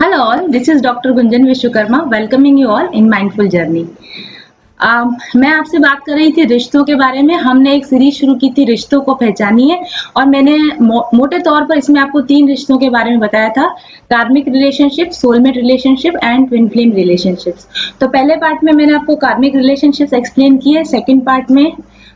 Hello all, this is Dr. Gunjan Vishwakarma welcoming you all in Mindful Journey. Uh, मैं आपसे बात कर रही थी रिश्तों के बारे में हमने एक सीरीज़ शुरू की थी रिश्तों को पहचानिए और मैंने मो, मोटे तौर पर इसमें आपको तीन रिश्तों के बारे में बताया था karmic relationship soulmate relationship and twin flame relationships तो पहले पार्ट में मैंने आपको कार्मिक रिलेशनशिप्स एक्सप्लेन किए सेकेंड पार्ट में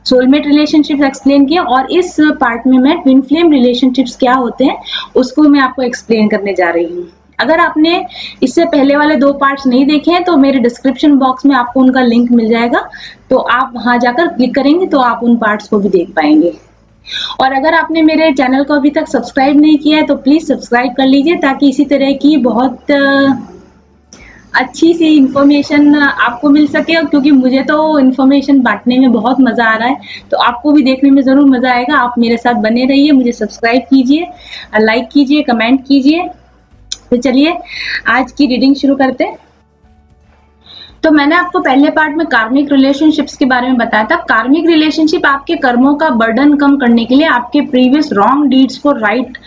सोलमेट रिलेशनशिप्स एक्सप्लेन किया और इस पार्ट में मैं ट्विन फ्लेम रिलेशनशिप्स क्या होते हैं उसको मैं आपको एक्सप्लेन करने जा रही हूँ अगर आपने इससे पहले वाले दो पार्ट्स नहीं देखे हैं तो मेरे डिस्क्रिप्शन बॉक्स में आपको उनका लिंक मिल जाएगा। तो आप वहाँ जाकर क्लिक करेंगे तो आप उन पार्ट्स को भी देख पाएँगे। और अगर आपने मेरे चैनल को अभी तक सब्सक्राइब नहीं किया है तो प्लीज़ सब्सक्राइब कर लीजिए, ताकि इसी तरह की बहुत अच्छी सी इंफॉर्मेशन आपको मिल सके। क्योंकि मुझे तो इन्फॉर्मेशन बांटने में बहुत मज़ा आ रहा है तो आपको भी देखने में ज़रूर मज़ा आएगा। आप मेरे साथ बने रहिए, मुझे सब्सक्राइब कीजिए लाइक कीजिए कमेंट कीजिए। तो चलिए आज की रीडिंग शुरू करते हैं। तो मैंने आपको पहले पार्ट में कार्मिक रिलेशनशिप्स के बारे में बताया था। कार्मिक रिलेशनशिप आपके कर्मों का बर्डन कम करने के लिए, आपके प्रीवियस रॉन्ग डीड्स को राइट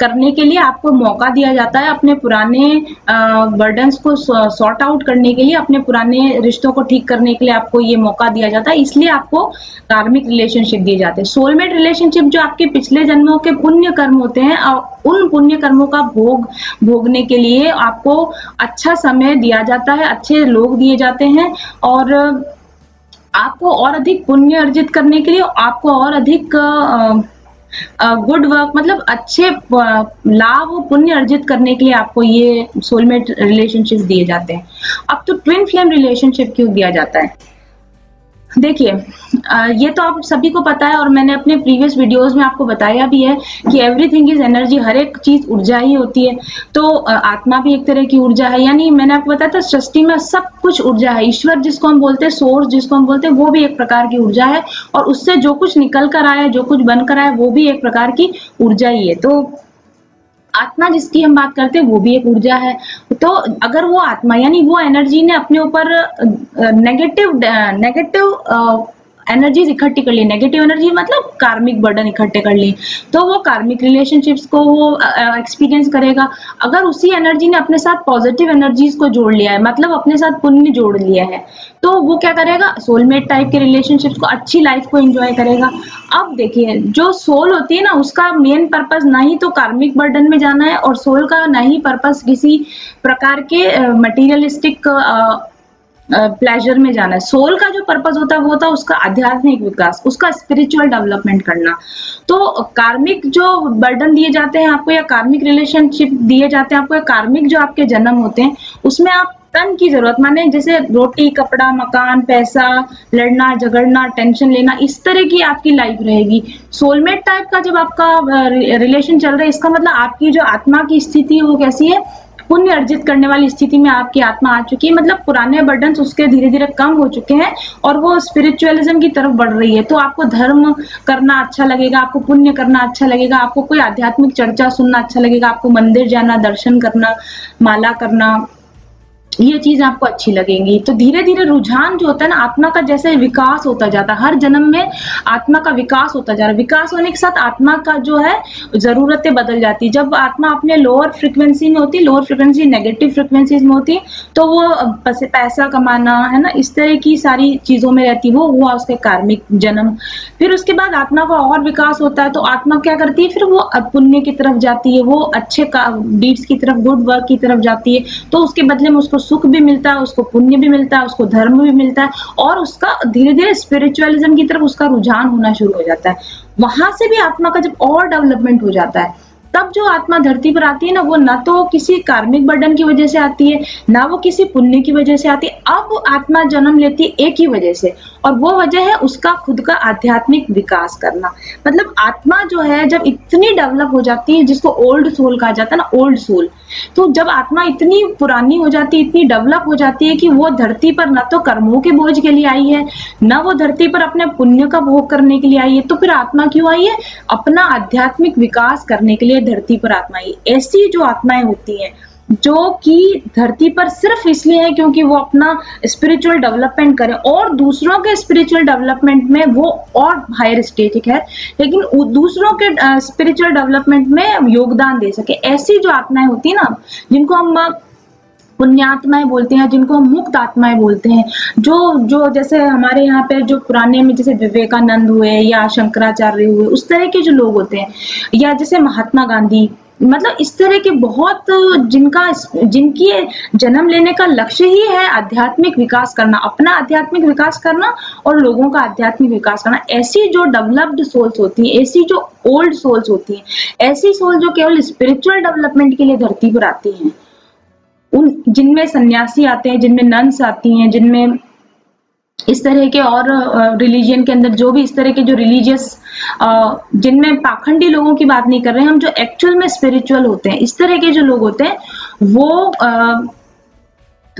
करने के लिए आपको मौका दिया जाता है अपने पुराने बर्डन्स को सॉर्ट आउट करने के लिए, अपने पुराने रिश्तों को ठीक करने के लिए आपको ये मौका दिया जाता है। इसलिए आपको कार्मिक रिलेशनशिप दिए जाते हैं। सोलमेट रिलेशनशिप जो आपके पिछले जन्मों के पुण्य कर्म होते हैं उन पुण्य कर्मों का भोग, भोगने के लिए आपको अच्छा समय दिया जाता है, अच्छे लोग दिए जाते हैं और आपको और अधिक पुण्य अर्जित करने के लिए आपको और अधिक गुड वर्क मतलब अच्छे लाभ पुण्य अर्जित करने के लिए आपको ये सोलमेट रिलेशनशिप दिए जाते हैं। अब तो ट्विन फ्लेम रिलेशनशिप क्यों दिया जाता है? देखिए ये तो आप सभी को पता है और मैंने अपने प्रीवियस वीडियोस में आपको बताया भी है कि एवरीथिंग इज़ एनर्जी हर एक चीज़ ऊर्जा ही होती है। तो आत्मा भी एक तरह की ऊर्जा है। यानी मैंने आपको बताया था, सृष्टि में सब कुछ ऊर्जा है। ईश्वर जिसको हम बोलते हैं सोर्स जिसको हम बोलते हैं, वो भी एक प्रकार की ऊर्जा है और उससे जो कुछ निकल कर आया, जो कुछ बनकर आया, वो भी एक प्रकार की ऊर्जा ही है। तो आत्मा जिसकी हम बात करते हैं, वो भी एक ऊर्जा है। तो अगर वो आत्मा, यानी वो एनर्जी ने अपने ऊपर नेगेटिव नेगेटिव एनर्जीज इकट्ठी कर ली। नेगेटिव एनर्जी मतलब कार्मिक बर्डन इकट्ठे कर ली। तो वो कार्मिक रिलेशनशिप्स को वो एक्सपीरियंस करेगा। अगर उसी एनर्जी ने अपने साथ पॉजिटिव एनर्जीज को जोड़ लिया है मतलब अपने साथ पुण्य जोड़ लिया है तो वो क्या करेगा? सोलमेट टाइप के रिलेशनशिप्स को अच्छी लाइफ को एंजॉय करेगा। अब देखिए, जो सोल होती है ना, उसका मेन पर्पज ना ही तो कार्मिक बर्डन में जाना है, और सोल का ना ही पर्पज किसी प्रकार के मटीरियलिस्टिक प्लेजर में जाना है। सोल का जो पर्पज होता है, वो होता है उसका आध्यात्मिक विकास, उसका स्पिरिचुअल डेवलपमेंट करना। तो कार्मिक जो बर्डन दिए जाते हैं आपको या कार्मिक रिलेशनशिप दिए जाते हैं आपको या कार्मिक जो आपके जन्म होते हैं, उसमें आप तन की ज़रूरत, माने जैसे रोटी, कपड़ा, मकान, पैसा, लड़ना, झगड़ना टेंशन लेना, इस तरह की आपकी लाइफ रहेगी। सोलमेट टाइप का जब आपका रिलेशन चल रहा है, इसका मतलब आपकी जो आत्मा की स्थिति है, वो कैसी है? पुण्य अर्जित करने वाली स्थिति में आपकी आत्मा आ चुकी है। मतलब पुराने बर्डन उसके धीरे धीरे कम हो चुके हैं और वो स्पिरिचुअलिज्म की तरफ़ बढ़ रही है। तो आपको धर्म करना अच्छा लगेगा, आपको पुण्य करना अच्छा लगेगा, आपको कोई आध्यात्मिक चर्चा सुनना अच्छा लगेगा, आपको मंदिर जाना, दर्शन करना, माला करना ये चीज़ आपको अच्छी लगेंगी। तो धीरे धीरे रुझान जो होता है ना, आत्मा का जैसे विकास होता जाता है। हर जन्म में आत्मा का विकास होता जा रहा है। विकास होने के साथ आत्मा का जो है, जरूरतें बदल जाती है। जब आत्मा अपने लोअर फ्रिक्वेंसी में होती लोअर फ्रिक्वेंसी नेगेटिव फ्रिक्वेंसीज में होती तो वो पैसा कमाना, है ना, इस तरह की सारी चीज़ों में रहती, वो हुआ उसके कार्मिक जन्म। फिर उसके बाद आत्मा का और विकास होता है तो आत्मा क्या करती है, फिर वो पुण्य की तरफ़ जाती है, वो अच्छे डीड्स की तरफ़ गुड वर्क की तरफ़ जाती है। तो उसके बदले में उसको सुख भी मिलता है, उसको पुण्य भी मिलता है, उसको धर्म भी मिलता है और उसका धीरे धीरे स्पिरिचुअलिज्म की तरफ़ उसका रुझान होना शुरू हो जाता है। वहाँ से भी आत्मा का जब और डेवलपमेंट हो जाता है तब जो आत्मा धरती पर आती है ना, वो ना तो किसी कार्मिक बर्डन की वजह से आती है, ना वो किसी पुण्य की वजह से आती है। अब आत्मा जन्म लेती है एक ही वजह से और वो वजह है उसका खुद का आध्यात्मिक विकास करना। मतलब आत्मा जो है, जब इतनी डेवलप हो जाती है, जिसको ओल्ड सोल कहा जाता है ना ओल्ड सोल तो जब आत्मा इतनी पुरानी हो जाती है, इतनी डेवलप हो जाती है कि वो धरती पर ना तो कर्मों के बोझ के लिए आई है, ना वो धरती पर अपने पुण्य का भोग करने के लिए आई है तो फिर आत्मा क्यों आई है? अपना आध्यात्मिक विकास करने के लिए धरती पर आत्मा आई ऐसी जो आत्माएँ होती हैं, जो कि धरती पर सिर्फ़ इसलिए है क्योंकि वो अपना स्पिरिचुअल डेवलपमेंट करें और दूसरों के स्पिरिचुअल डेवलपमेंट में वो और हायर स्टेज है, लेकिन दूसरों के स्पिरिचुअल डेवलपमेंट में योगदान दे सके। ऐसी जो आत्माएँ होती है ना, जिनको हम पुण्यात्माएँ बोलते हैं, जिनको हम मुक्त आत्माएँ बोलते हैं। जो जो जैसे हमारे यहाँ पे जो पुराने में जैसे विवेकानंद हुए या शंकराचार्य हुए, उस तरह के जो लोग होते हैं, या जैसे महात्मा गांधी मतलब इस तरह के बहुत जिनका जिनकी जन्म लेने का लक्ष्य ही है आध्यात्मिक विकास करना, अपना आध्यात्मिक विकास करना और लोगों का आध्यात्मिक विकास करना। ऐसी जो डेवलप्ड सोल्स होती है, ऐसी जो ओल्ड सोल्स होती है, ऐसी सोल जो केवल स्पिरिचुअल डेवलपमेंट के लिए धरती पर आती हैं उन, जिनमें सन्यासी आते हैं, जिनमें नंस आती हैं, जिनमें इस तरह के और रिलीजियन के अंदर जो भी इस तरह के जो रिलीजियस जिनमें पाखंडी लोगों की बात नहीं कर रहे हैं हम जो एक्चुअल में स्पिरिचुअल होते हैं, इस तरह के जो लोग होते हैं, वो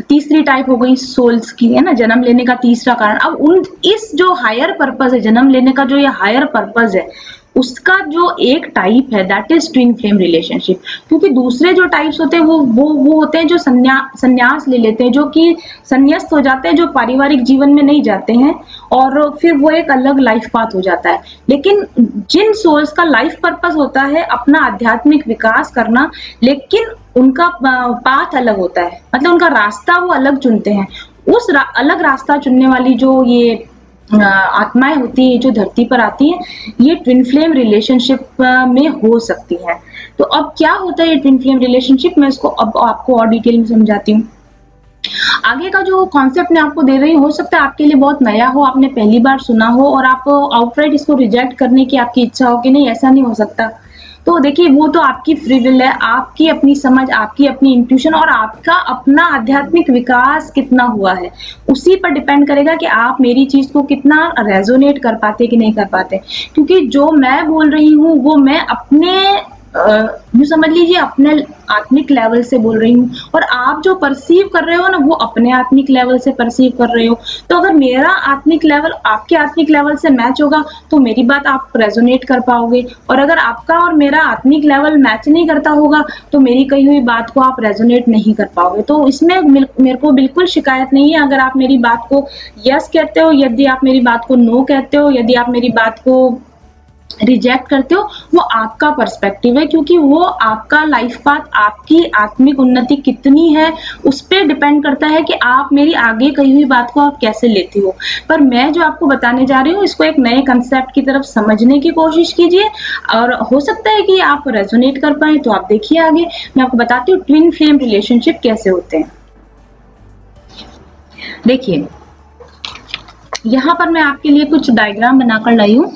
तीसरी टाइप हो गई सोल्स की, है ना, जन्म लेने का तीसरा कारण। अब उन, इस जो हायर पर्पज है, जन्म लेने का जो ये हायर पर्पज है उसका जो एक टाइप है that is twin flame relationship क्योंकि दूसरे जो टाइप्स होते हैं वो वो वो होते हैं जो संन्या संन्यास ले लेते हैं जो कि संन्यास्त हो जाते हैं जो पारिवारिक जीवन में नहीं जाते हैं और फिर वो एक अलग लाइफ पाथ हो जाता है। लेकिन जिन सोल्स का लाइफ पर्पस होता है अपना आध्यात्मिक विकास करना लेकिन उनका पाथ अलग होता है। मतलब उनका रास्ता वो अलग चुनते हैं। उस रा, अलग रास्ता चुनने वाली जो ये आत्माएँ होती है, जो धरती पर आती हैं, ये ट्विन फ्लेम रिलेशनशिप में हो सकती है। तो अब क्या होता है ये ट्विन फ्लेम रिलेशनशिप मैं इसको अब आपको और डिटेल में समझाती हूँ। आगे का जो कॉन्सेप्ट मैं आपको दे रही हूँ, हो सकता है आपके लिए बहुत नया हो, आपने पहली बार सुना हो, और आप आउटराइट इसको रिजेक्ट करने की आपकी इच्छा हो कि नहीं, ऐसा नहीं हो सकता। तो देखिए, वो तो आपकी फ्री विल है, आपकी अपनी समझ, आपकी अपनी इंट्यूशन और आपका अपना आध्यात्मिक विकास कितना हुआ है, उसी पर डिपेंड करेगा कि आप मेरी चीज़ को कितना रेजोनेट कर पाते कि नहीं कर पाते क्योंकि जो मैं बोल रही हूँ, वो मैं अपने यू समझ लीजिए अपने आत्मिक लेवल से बोल रही हूँ, और आप जो परसीव कर रहे हो ना, वो अपने आत्मिक लेवल से परसीव कर रहे हो। तो अगर मेरा आत्मिक लेवल आपके आत्मिक लेवल से मैच होगा तो मेरी बात आप रेजोनेट कर पाओगे। और अगर आपका और मेरा आत्मिक लेवल मैच नहीं करता होगा तो मेरी कही हुई बात को आप रेजोनेट नहीं कर पाओगे। तो इसमें मेरे को बिल्कुल शिकायत नहीं है, अगर आप मेरी बात को यस कहते हो, यदि आप मेरी बात को नो कहते हो, यदि आप मेरी बात को रिजेक्ट करते हो, वो आपका पर्सपेक्टिव है, क्योंकि वो आपका लाइफ पाथ आपकी आत्मिक उन्नति कितनी है, उस पर डिपेंड करता है कि आप मेरी आगे कही हुई बात को आप कैसे लेते हो। पर मैं जो आपको बताने जा रही हूँ, इसको एक नए कंसेप्ट की तरफ़ समझने की कोशिश कीजिए, और हो सकता है कि आप रेजोनेट कर पाए तो आप देखिए आगे। मैं आपको बताती हूँ ट्विन फ्लेम रिलेशनशिप कैसे होते हैं। देखिए, यहाँ पर मैं आपके लिए कुछ डायग्राम बनाकर लाई हूँ।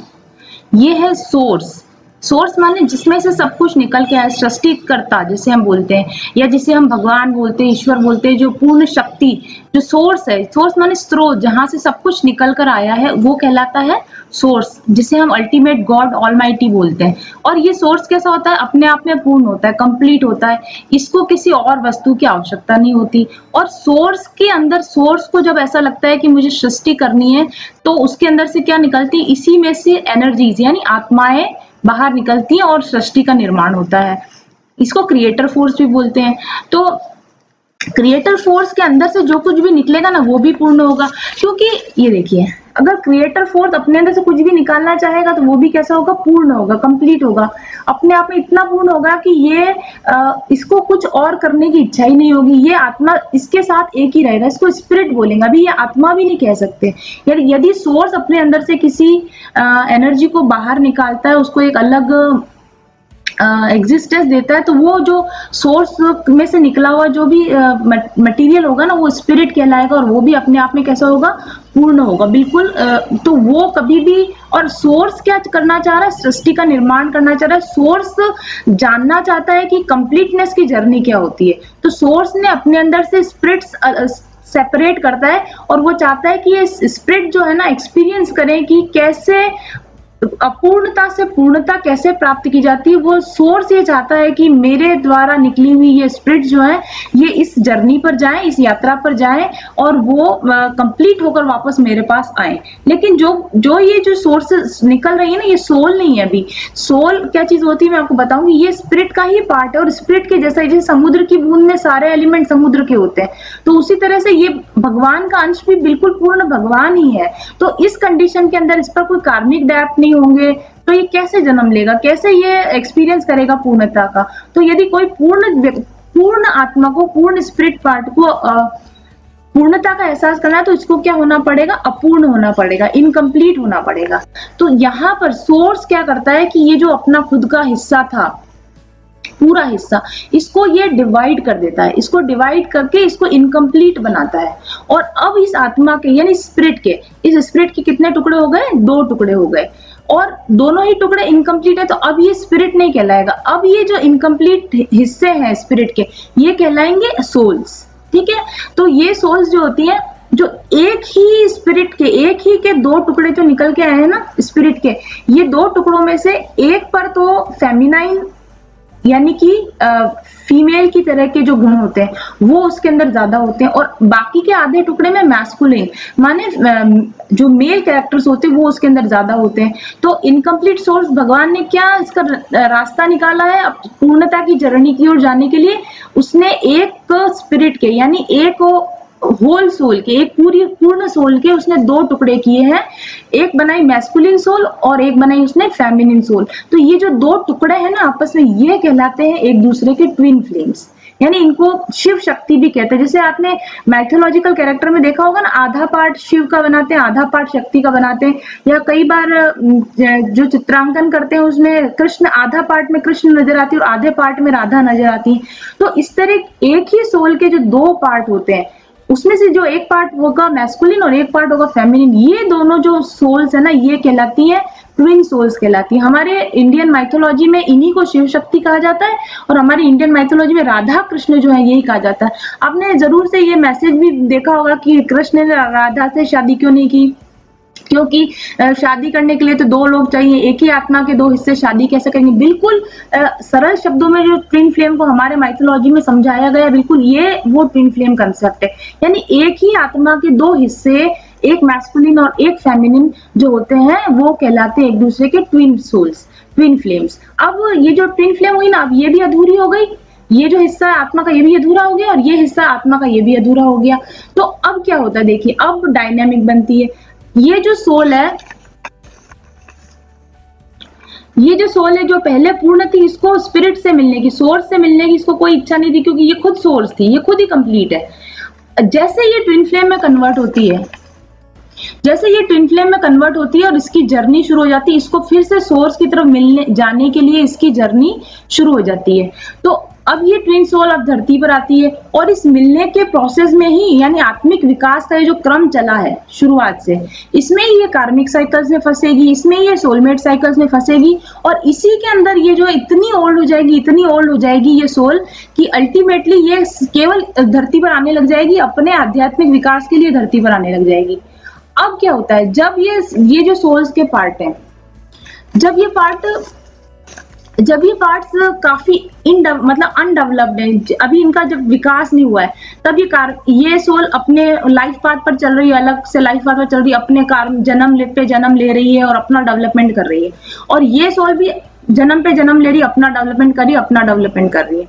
ये है सोर्स सोर्स माने जिसमें से सब कुछ निकल के आए सृष्टि करता जिसे हम बोलते हैं, या जिसे हम भगवान बोलते हैं, ईश्वर बोलते हैं, जो पूर्ण शक्ति जो सोर्स है सोर्स माने स्रोत, जहाँ से सब कुछ निकल कर आया है, वो कहलाता है सोर्स जिसे हम अल्टीमेट गॉड ऑल बोलते हैं। और ये सोर्स कैसा होता है? अपने आप में पूर्ण होता है कंप्लीट होता है। इसको किसी और वस्तु की आवश्यकता नहीं होती। और सोर्स के अंदर सोर्स को जब ऐसा लगता है कि मुझे सृष्टि करनी है तो उसके अंदर से क्या निकलती है? इसी में से एनर्जीज यानी आत्माएँ बाहर निकलती हैं और सृष्टि का निर्माण होता है। इसको क्रिएटर फोर्स भी बोलते हैं। तो क्रिएटर फोर्स के अंदर से जो कुछ भी निकलेगा ना वो भी पूर्ण होगा। क्योंकि ये देखिए अगर क्रिएटर फोर्स अपने अंदर से कुछ भी निकालना चाहेगा तो वो भी कैसा होगा? पूर्ण होगा कंप्लीट होगा। अपने आप में इतना पूर्ण होगा कि ये आ, इसको कुछ और करने की इच्छा ही नहीं होगी। ये आत्मा इसके साथ एक ही रहेगा इसको स्पिरिट बोलेंगे। अभी ये आत्मा भी नहीं कह सकते। यदि यदि सोर्स अपने अंदर से किसी आ, एनर्जी को बाहर निकालता है उसको एक अलग एग्जिस्टेंस देता है तो वो जो सोर्स में से निकला हुआ जो भी मटेरियल होगा ना, वो स्पिरिट कहलाएगा और वो भी अपने आप में कैसा होगा? पूर्ण होगा, बिल्कुल तो वो कभी भी, और सोर्स क्या करना चाह रहा है? सृष्टि का निर्माण करना चाह रहा है। सोर्स जानना चाहता है कि कंप्लीटनेस की जर्नी क्या होती है। तो सोर्स ने अपने अंदर से स्प्रिट्स सेपरेट करता है और वो चाहता है कि ये स्पिरिट जो है ना एक्सपीरियंस करें कि कैसे अपूर्णता से पूर्णता कैसे प्राप्त की जाती है, वो सोर्स ये चाहता है कि मेरे द्वारा निकली हुई ये स्प्रिट जो है, ये इस जर्नी पर जाए, इस यात्रा पर जाए और वो कंप्लीट होकर वापस मेरे पास आए। लेकिन जो जो ये जो सोर्स निकल रही है ना, ये सोल नहीं है अभी। सोल क्या चीज़ होती है, मैं आपको बताऊँगी। ये स्प्रिट का ही पार्ट है और स्प्रिट के जैसा जैसे समुद्र की बूंद में सारे एलिमेंट समुद्र के होते हैं। तो उसी तरह से ये भगवान का अंश भी बिल्कुल पूर्ण भगवान ही है। तो इस कंडीशन के अंदर इस पर कोई कार्मिक डैप नहीं होंगे तो ये कैसे जन्म लेगा? कैसे ये एक्सपीरियंस करेगा पूर्णता का? तो यदि कोई पूर्ण पूर्ण आत्मा को, पूर्ण स्पिरिट पार्ट को पूर्णता का एहसास करना है तो इसको क्या होना पड़ेगा? अपूर्ण होना पड़ेगा इनकम्प्लीट होना पड़ेगा। तो यहाँ पर सोर्स क्या करता है कि ये जो अपना खुद का हिस्सा था, पूरा हिस्सा, इसको ये डिवाइड कर देता है। इसको डिवाइड करके इसको इनकम्प्लीट बनाता है। और अब इस आत्मा के, यानी स्पिरिट के, इस स्पिरिट के कितने टुकड़े हो गए? दो टुकड़े हो गए। और दोनों ही टुकड़े इनकम्प्लीट है तो अब ये स्पिरिट नहीं कहलाएगा। अब ये जो इनकम्प्लीट हिस्से हैं स्पिरिट के, ये कहलाएँगे सोल्स ठीक है? तो ये सोल्स जो होती है, जो एक ही स्पिरिट के, एक ही के दो टुकड़े जो निकल के आए हैं ना स्पिरिट के, ये दो टुकड़ों में से एक पर तो फेमिनाइन यानी कि फीमेल की तरह के जो गुण होते हैं, वो उसके अंदर ज़्यादा होते हैं और बाकी के आधे टुकड़े में मैस्कुलिन माने जो मेल कैरेक्टर्स होते हैं, वो उसके अंदर ज़्यादा होते हैं। तो इनकम्प्लीट सोर्स भगवान ने क्या इसका रास्ता निकाला है? पूर्णता की जर्नी की ओर जाने के लिए उसने एक स्पिरिट के, यानी एक होल सोल के, एक पूरी, पूर्ण सोल के उसने दो टुकड़े किए हैं। एक बनाई मैस्कुलिन सोल और एक बनाई उसने फेमिनिन सोल तो ये जो दो टुकड़े हैं ना, आपस में ये कहलाते हैं एक दूसरे के ट्विन फ्लेम्स यानी इनको शिव शक्ति भी कहते हैं। जैसे आपने मैथोलॉजिकल कैरेक्टर में देखा होगा ना, आधा पार्ट शिव का बनाते हैं, आधा पार्ट शक्ति का बनाते हैं। या कई बार जो चित्रांकन करते हैं, उसमें कृष्ण, आधा पार्ट में कृष्ण नज़र आती है और आधे पार्ट में राधा नज़र आती है। तो इस तरह एक ही सोल के जो दो पार्ट होते हैं उसमें से जो एक पार्ट होगा मैस्कुलिन और एक पार्ट होगा फेमिनिन ये दोनों जो सोल्स है ना, ये कहलाती है ट्विन सोल्स कहलाती है। हमारे इंडियन माइथोलॉजी में इन्हीं को शिव शक्ति कहा जाता है और हमारे इंडियन माइथोलॉजी में राधा कृष्ण जो है, यही कहा जाता है। आपने ज़रूर से ये मैसेज भी देखा होगा कि कृष्ण ने राधा से शादी क्यों नहीं की? क्योंकि शादी करने के लिए तो दो लोग चाहिए, एक ही आत्मा के दो हिस्से शादी कैसे करेंगे? बिल्कुल सरल शब्दों में जो ट्विन फ्लेम को हमारे माइथोलॉजी में समझाया गया बिल्कुल ये वो ट्विन फ्लेम कंसेप्ट है। यानी एक ही आत्मा के दो हिस्से, एक मैस्कुलिन और एक फेमिनिन जो होते हैं, वो कहलाते हैं एक दूसरे के ट्विन सोल्स ट्विन फ्लेम्स अब ये जो ट्विन फ्लेम हुई ना, अब ये भी अधूरी हो गई। ये जो हिस्सा आत्मा का, ये भी अधूरा हो गया, और ये हिस्सा आत्मा का, ये भी अधूरा हो गया। तो अब क्या होता है? देखिए, अब डायनेमिक बनती है। ये जो सोल है, ये जो सोल है जो पहले पूर्ण थी, इसको स्पिरिट से मिलने की सोर्स से मिलने की इसको कोई इच्छा नहीं थी क्योंकि ये खुद सोर्स थी, ये खुद ही कंप्लीट है। जैसे ये ट्विन फ्लेम में कन्वर्ट होती है, जैसे ये ट्विन फ्लेम में कन्वर्ट होती है और इसकी जर्नी शुरू हो जाती है, इसको फिर से सोर्स की तरफ़ मिलने, जाने के लिए इसकी जर्नी शुरू हो जाती है। तो अब ये ट्विन सोल अब धरती पर आती है और इस मिलने के प्रोसेस में ही, यानी आत्मिक विकास का ये जो क्रम चला है शुरुआत से, इसमें ये कार्मिक साइकिल्स में फंसेगी, इसमें ये सोलमेट साइकिल्स में फंसेगी और इसी के अंदर ये जो इतनी ओल्ड हो जाएगी, इतनी ओल्ड हो जाएगी ये सोल कि अल्टीमेटली ये केवल धरती पर आने लग जाएगी, अपने आध्यात्मिक विकास के लिए धरती पर आने लग जाएगी। अब क्या होता है? जब ये ये जो सोल्स के पार्ट हैं, जब ये पार्ट जब ये पार्ट्स काफ़ी इन मतलब अनडेवलप्ड है अभी इनका जब विकास नहीं हुआ है, तब ये कार ये सोल अपने लाइफ पाथ पर चल रही है, अलग से लाइफ पाथ पर चल रही है, अपने कार जन्म ले पे जन्म ले रही है और अपना डेवलपमेंट कर रही है। और ये सोल भी जन्म पे जन्म ले रही है, अपना डेवलपमेंट कर रही है, अपना डेवलपमेंट कर रही है।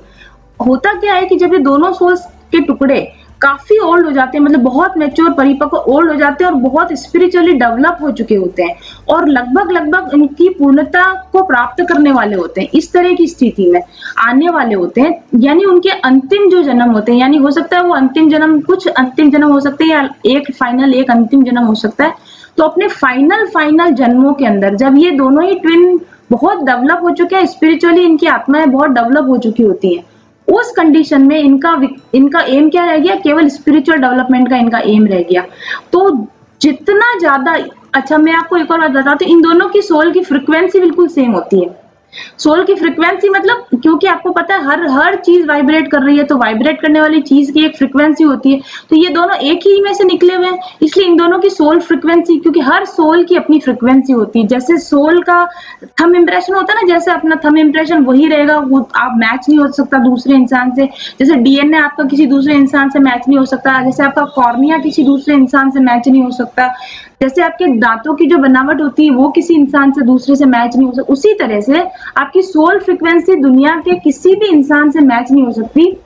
होता क्या है कि जब ये दोनों सोल्स के टुकड़े काफ़ी ओल्ड हो जाते हैं मतलब बहुत मेच्योर परिपक्व ओल्ड हो जाते हैं और बहुत स्पिरिचुअली डेवलप हो चुके होते हैं और लगभग लगभग उनकी पूर्णता को प्राप्त करने वाले होते हैं, इस तरह की स्थिति में आने वाले होते हैं। यानी उनके अंतिम जो जन्म होते हैं, यानी हो सकता है वो अंतिम जन्म, कुछ अंतिम जन्म हो सकते हैं या एक फाइनल एक अंतिम जन्म हो सकता है। तो अपने फाइनल फाइनल जन्मों के अंदर, जब ये दोनों ही ट्विन बहुत डेवलप हो चुके हैं स्पिरिचुअली इनकी आत्माएँ बहुत डेवलप हो चुकी होती हैं उस कंडीशन में इनका इनका एम क्या रह गया? केवल स्पिरिचुअल डेवलपमेंट का इनका एम रह गया। तो जितना ज़्यादा अच्छा मैं आपको एक और बात बताती हूँ। इन दोनों की सोल की फ्रिक्वेंसी बिल्कुल सेम होती है। सोल की फ्रीक्वेंसी मतलब क्योंकि आपको पता है, हर हर चीज़ वाइब्रेट कर रही है तो वाइब्रेट करने वाली चीज़ की एक फ्रीक्वेंसी होती है। तो ये दोनों एक ही में से निकले हुए हैं। इसलिए इन दोनों की सोल फ्रीक्वेंसी क्योंकि हर सोल की अपनी फ्रीक्वेंसी होती है। जैसे सोल का थम इम्प्रेशन होता है ना, जैसे अपना थम इम्प्रेशन वही रहेगा, वो आप मैच नहीं हो सकता दूसरे इंसान से। जैसे डीएनए आपका किसी दूसरे इंसान से मैच नहीं हो सकता। जैसे आपका कॉर्निया किसी दूसरे इंसान से मैच नहीं हो सकता। जैसे आपके दांतों की जो बनावट होती है, वो किसी इंसान से, दूसरे से मैच नहीं हो सकती उसी तरह से आपकी सोल फ्रिक्वेंसी दुनिया के किसी भी इंसान से मैच नहीं हो सकती।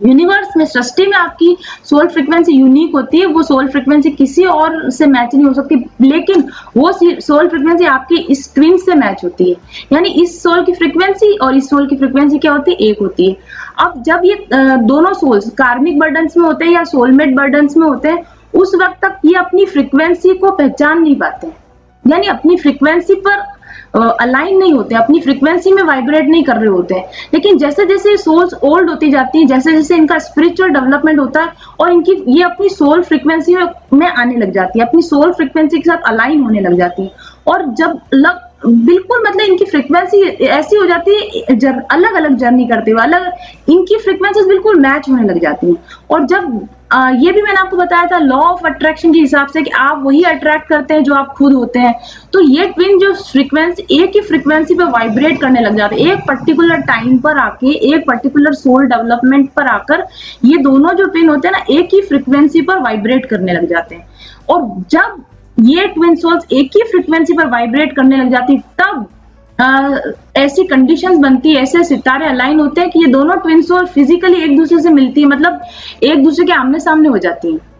यूनिवर्स में सृष्टि में आपकी सोल फ्रिक्वेंसी यूनिक होती है, वो सोल फ्रिक्वेंसी किसी और से मैच नहीं हो सकती, लेकिन वो सोल फ्रिक्वेंसी आपकी इस ट्विन से मैच होती है। यानी इस सोल की फ्रिक्वेंसी और इस सोल की फ्रिक्वेंसी क्या होती है? एक होती है। अब जब ये दोनों सोल्स कार्मिक बर्डन्स में होते हैं या सोलमेट बर्डन्स में होते हैं उस वक्त तक ये अपनी फ्रिक्वेंसी को पहचान नहीं पाते। यानी अपनी फ्रिक्वेंसी पर अलाइन नहीं होते, अपनी फ्रिक्वेंसी में वाइब्रेट नहीं कर रहे होते। हैं लेकिन जैसे जैसे सोल्स ओल्ड होती जाती है जैसे जैसे इनका स्पिरिचुअल डेवलपमेंट होता है, और इनकी, ये अपनी सोल फ्रिक्वेंसी में आने लग जाती है, अपनी सोल फ्रिक्वेंसी के साथ अलाइन होने लग जाती है। और जब लग बिल्कुल मतलब इनकी फ्रिक्वेंसी ऐसी हो जाती है जर, अलग अलग जर्नी करते हुए अलग इनकी फ्रिक्वेंसी बिल्कुल मैच होने लग जाती है। और जब आ, ये भी मैंने आपको बताया था लॉ ऑफ़ अट्रैक्शन के हिसाब से कि आप वही अट्रैक्ट करते हैं जो आप खुद होते हैं तो ये ट्विन जो फ्रीक्वेंसी एक ही फ्रीक्वेंसी पे वाइब्रेट करने लग जाते हैं। एक पर्टिकुलर टाइम पर आके एक पर्टिकुलर सोल डेवलपमेंट पर आकर ये दोनों जो ट्विन होते हैं ना एक ही फ्रीक्वेंसी पर वाइब्रेट करने लग जाते हैं। और जब ये ट्विन सोल्स एक ही फ्रिक्वेंसी पर वाइब्रेट करने लग जाती तब आ, ऐसी कंडीशंस बनती है ऐसे सितारे अलाइन होते हैं कि ये दोनों ट्विन सोल फिजिकली एक दूसरे से मिलती है मतलब एक दूसरे के आमने सामने हो जाती है।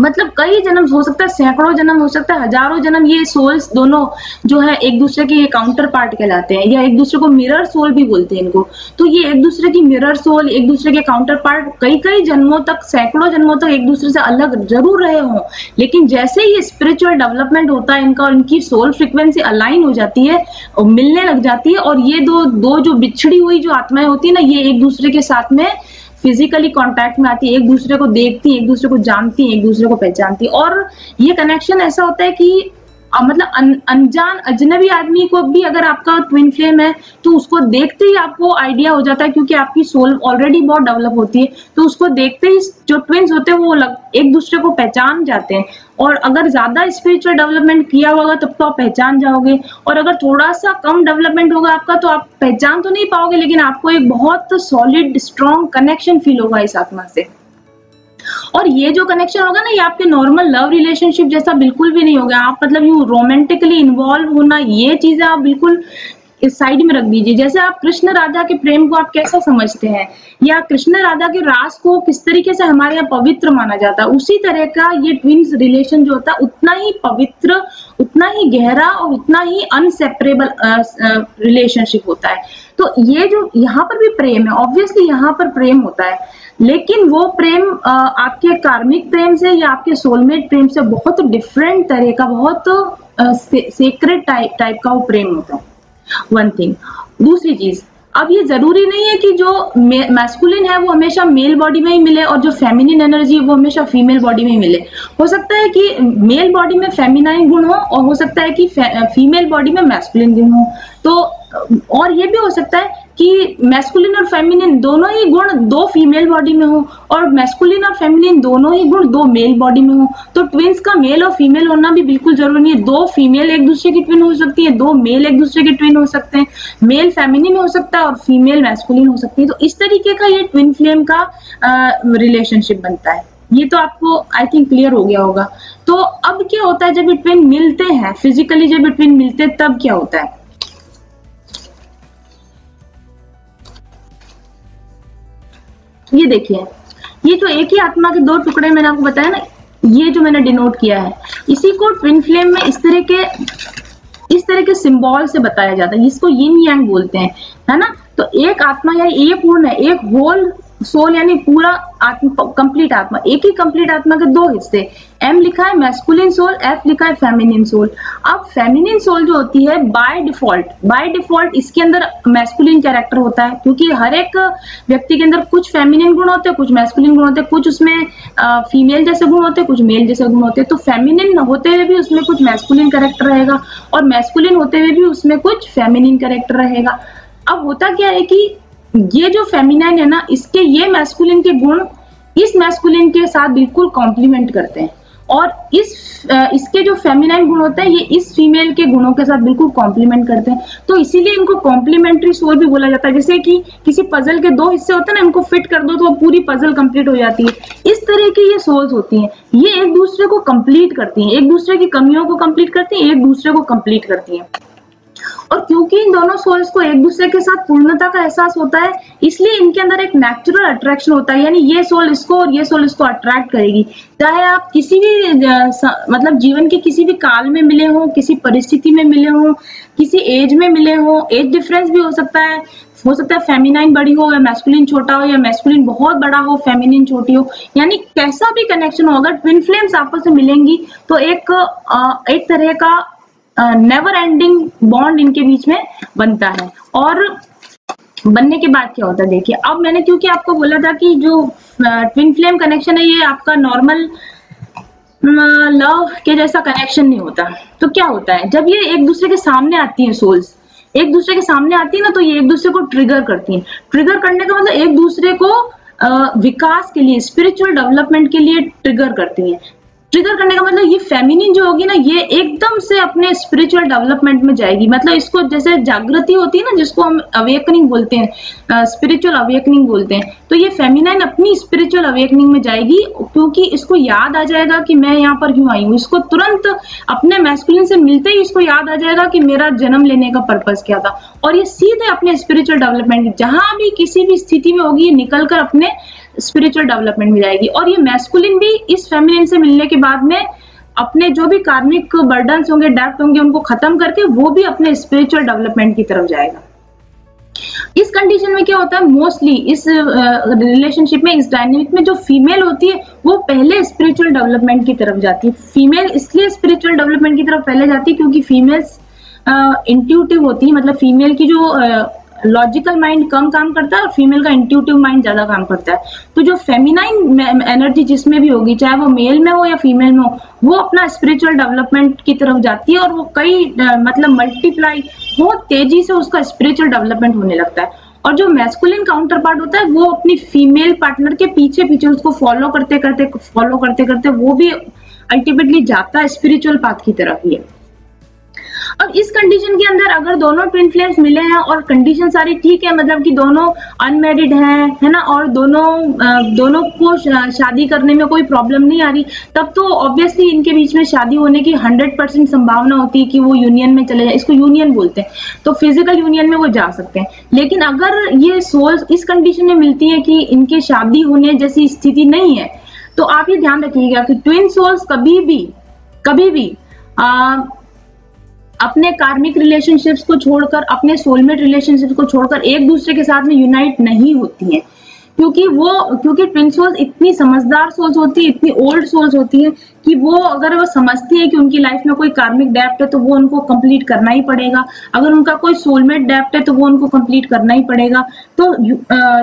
मतलब कई जन्म हो सकता है, सैकड़ों जन्म हो सकता है, हज़ारों जन्म ये सोल्स दोनों जो है एक दूसरे के ये काउंटर पार्ट कहलाते हैं, या एक दूसरे को मिरर सोल भी बोलते हैं इनको। तो ये एक दूसरे की मिरर सोल एक दूसरे के काउंटर पार्ट कई कई जन्मों तक, सैकड़ों जन्मों तक एक दूसरे से अलग ज़रूर रहे हों। लेकिन जैसे ही स्पिरिचुअल डेवलपमेंट होता है इनका इनकी सोल फ्रिक्वेंसी अलाइन हो जाती है और मिलने लग जाती है, और ये दो दो जो बिछड़ी हुई जो आत्माएँ होती है ना, ये एक दूसरे के साथ में फिजिकली कांटेक्ट में आती है एक दूसरे को देखती है एक दूसरे को जानती है एक दूसरे को पहचानती। है और ये कनेक्शन ऐसा होता है कि मतलब अन, अनजान अजनबी आदमी को भी अगर आपका ट्विन फ्लेम है तो उसको देखते ही आपको आइडिया हो जाता है क्योंकि आपकी सोल ऑलरेडी बहुत डेवलप होती है तो उसको देखते ही जो ट्विन्स होते हैं वो लग, एक दूसरे को पहचान जाते हैं। और अगर ज़्यादा स्पिरिचुअल डेवलपमेंट किया होगा तब तो आप पहचान जाओगे। और अगर थोड़ा सा कम डेवलपमेंट होगा आपका तो आप पहचान तो नहीं पाओगे लेकिन आपको एक बहुत सॉलिड स्ट्रॉन्ग कनेक्शन फील होगा इस आत्मा से। और ये जो कनेक्शन होगा ना, ये आपके नॉर्मल लव रिलेशनशिप जैसा बिल्कुल भी नहीं होगा। आप मतलब यू रोमांटिकली इन्वॉल्व होना, ये चीज़ें आप बिल्कुल इस साइड में रख दीजिए। जैसे आप कृष्ण राधा के प्रेम को आप कैसा समझते हैं? या कृष्ण राधा के रास को किस तरीके से हमारे यहाँ पवित्र माना जाता है? उसी तरह का ये ट्विंस रिलेशन जो होता है, उतना ही पवित्र, उतना ही गहरा और उतना ही अनसेपरेबल रिलेशनशिप होता है। तो ये जो यहाँ पर भी प्रेम है ऑब्वियसली यहाँ पर प्रेम होता है। लेकिन वो प्रेम आपके कार्मिक प्रेम से या आपके सोलमेट प्रेम से बहुत डिफरेंट तरह का, बहुत सेक्रेट टाइप टाइप का वो प्रेम होता है। वन थिंग दूसरी चीज़, अब ये ज़रूरी नहीं है कि जो मैस्कुलिन है वो हमेशा मेल बॉडी में ही मिले और जो फेमिनिन एनर्जी है वो हमेशा फीमेल बॉडी में ही मिले। हो सकता है कि मेल बॉडी में फेमिनाइन गुण हो और हो सकता है कि फीमेल बॉडी में मैस्कुलिन गुण हो। तो और ये भी हो सकता है कि मैस्कुलिन और फेमिनिन दोनों ही गुण दो फीमेल बॉडी में हो, और मैस्कुलिन और फेमिनिन दोनों ही गुण दो मेल बॉडी में हो। तो ट्विंस का मेल और फीमेल होना भी बिल्कुल ज़रूरी नहीं है। दो फीमेल एक दूसरे की ट्विन हो सकती है, दो मेल एक दूसरे के ट्विन हो सकते हैं। मेल फेमिनिन हो सकता है और फीमेल मैस्कुलिन हो सकती है। तो इस तरीके का ये ट्विन फ्लेम का रिलेशनशिप बनता है। ये तो आपको आई थिंक क्लियर हो गया होगा। तो अब क्या होता है, जब ये ट्विन मिलते हैं फिजिकली जब ये ट्विन मिलते हैं, तब क्या होता है? ये देखिए, ये जो एक ही आत्मा के दो टुकड़े मैंने आपको बताया ना, ये जो मैंने डिनोट किया है, इसी को ट्विन फ्लेम में इस तरह के, इस तरह के सिंबल से बताया जाता है, जिसको यिन यांग बोलते हैं, है ना? तो एक आत्मा या ये पूर्ण है, एक होल सोल यानी पूरा आत्मा कंप्लीट आत्मा, एक ही कंप्लीट आत्मा के दो हिस्से। एम लिखा है मैस्कुलिन सोल एफ़ लिखा है फेमिनिन सोल अब फेमिनिन सोल जो होती है बाय डिफ़ॉल्ट बाय डिफ़ॉल्ट इसके अंदर मैस्कुलिन कैरेक्टर होता है, क्योंकि हर एक व्यक्ति के अंदर कुछ फेमिनिन गुण होते हैं, कुछ मैस्कुलिन गुण होते हैं, कुछ उसमें फीमेल जैसे गुण होते हैं, कुछ मेल जैसे गुण होते हैं। तो फेमिनिन होते हुए भी उसमें कुछ मैस्कुलिन कैरेक्टर रहेगा और मैस्कुलिन होते हुए भी उसमें कुछ फेमिनिन कैरेक्टर रहेगा। अब होता क्या है कि ये जो फेमिनाइन है ना, इसके ये मैस्कुलिन के गुण इस मैस्कुलिन के साथ बिल्कुल कॉम्प्लीमेंट करते हैं। और इस इसके जो फेमिनाइन गुण होते हैं, ये इस फीमेल के गुणों के साथ बिल्कुल कॉम्प्लीमेंट करते हैं। तो इसीलिए इनको कॉम्प्लीमेंट्री सोल भी बोला जाता है। जैसे कि किसी पजल के दो हिस्से होते हैं ना, इनको फिट कर दो तो पूरी पजल कंप्लीट हो जाती है। इस तरह की ये सोल्स होती हैं। ये एक दूसरे को कंप्लीट करती हैं। एक दूसरे की कमियों को कंप्लीट करती हैं, एक दूसरे को कंप्लीट करती हैं। और क्योंकि इन दोनों सोल्स को एक दूसरे के साथ पूर्णता का एहसास होता है, इसलिए इनके अंदर एक नेचुरल अट्रैक्शन होता है, यानी ये सोल इसको और ये सोल इसको अट्रैक्ट करेगी। चाहे आप किसी भी मतलब जीवन के किसी भी काल में मिले हों, किसी परिस्थिति में मिले हो, किसी एज में मिले हो एज डिफरेंस भी हो सकता है। हो सकता है फेमिनाइन बड़ी हो या मैस्कुलिन छोटा हो या मैस्कुलिन बहुत बड़ा हो फेमिनिन छोटी हो। यानी कैसा भी कनेक्शन हो, अगर ट्विन फ्लेम्स आपस में मिलेंगी तो एक एक तरह का नेवर एंडिंग बॉन्ड इनके बीच में बनता है। और बनने के बाद क्या होता है, देखिए, अब मैंने क्योंकि आपको बोला था कि जो ट्विन फ्लेम कनेक्शन है, ये आपका नॉर्मल लव के जैसा कनेक्शन नहीं होता। तो क्या होता है, जब ये एक दूसरे के सामने आती है सोल्स एक दूसरे के सामने आती है ना तो ये एक दूसरे को ट्रिगर करती है। ट्रिगर करने का मतलब एक दूसरे को विकास के लिए स्पिरिचुअल डेवलपमेंट के लिए ट्रिगर करती हैं। ट्रिगर करने का मतलब ये फेमिनिन जो होगी ना, ये एकदम से अपने स्पिरिचुअल डेवलपमेंट में जाएगी। मतलब इसको जैसे जागृति होती है ना, जिसको हम अवेकनिंग बोलते हैं स्पिरिचुअल अवेकनिंग बोलते हैं। तो ये फेमिनाइन अपनी स्पिरिचुअल अवेकनिंग में जाएगी, क्योंकि इसको याद आ जाएगा कि मैं यहाँ पर क्यों आई हूँ। इसको तुरंत अपने मैस्कुलिन से मिलते ही इसको याद आ जाएगा कि मेरा जन्म लेने का पर्पज क्या था। और ये सीधे अपने स्पिरिचुअल डेवलपमेंट जहाँ भी किसी भी स्थिति में होगी, ये निकल कर अपने स्पिरिचुअल डेवलपमेंट में जाएगी। और ये मैस्कुलिन भी इस फेमिनिन से मिलने के बाद में अपने जो भी कार्मिक बर्डन होंगे डेप्थ होंगे, उनको खत्म करके वो भी अपने स्पिरिचुअल डेवलपमेंट की तरफ़ जाएगा। इस कंडीशन में क्या होता है? मोस्टली इस रिलेशनशिप में इस डायनेमिक में जो फीमेल होती है वो पहले स्पिरिचुअल डेवलपमेंट की तरफ़ जाती है। फीमेल इसलिए स्पिरिचुअल डेवलपमेंट की तरफ़ पहले जाती है क्योंकि फीमेल्स इंट्यूटिव होती है। मतलब फीमेल की जो uh, लॉजिकल माइंड कम काम करता है और फीमेल का इंट्यूटिव माइंड ज़्यादा काम करता है। तो जो फेमिनाइन एनर्जी जिसमें भी होगी, चाहे वो मेल में हो या फीमेल में हो, वो अपना स्पिरिचुअल डेवलपमेंट की तरफ़ जाती है और वो कई मतलब मल्टीप्लाई बहुत तेज़ी से उसका स्पिरिचुअल डेवलपमेंट होने लगता है। और जो मैस्कुलिन काउंटर पार्ट होता है, वो अपनी फीमेल पार्टनर के पीछे पीछे उसको फॉलो करते करते फॉलो करते करते वो भी अल्टीमेटली जाता है स्पिरिचुअल पाथ की तरफ़ ही। अब इस कंडीशन के अंदर अगर दोनों ट्विन फ्लेम्स मिले हैं और कंडीशन सारी ठीक है मतलब कि दोनों अनमेरिड हैं है ना और दोनों दोनों को शादी करने में कोई प्रॉब्लम नहीं आ रही तब तो ऑब्वियसली इनके बीच में शादी होने की हंड्रेड परसेंट संभावना होती है कि वो यूनियन में चले जाए। इसको यूनियन बोलते हैं। तो फ़िज़िकल यूनियन में वो जा सकते हैं। लेकिन अगर ये सोल्स इस कंडीशन में मिलती है कि इनके शादी होने जैसी स्थिति नहीं है तो आप ये ध्यान रखिएगा कि ट्विन सोल्स कभी भी कभी भी आ, अपने कार्मिक रिलेशनशिप्स को छोड़कर, अपने सोलमेट रिलेशनशिप को छोड़कर एक दूसरे के साथ में यूनाइट नहीं होती है। क्योंकि वो, क्योंकि ट्विन सोल्स इतनी समझदार सोल्स होती है, इतनी ओल्ड सोल्स होती है कि वो अगर वो समझती है कि उनकी लाइफ में कोई कार्मिक डेप्ट है तो वो उनको कंप्लीट करना ही पड़ेगा। अगर उनका कोई सोलमेट डेप्ट है तो वो उनको कंप्लीट करना ही पड़ेगा। तो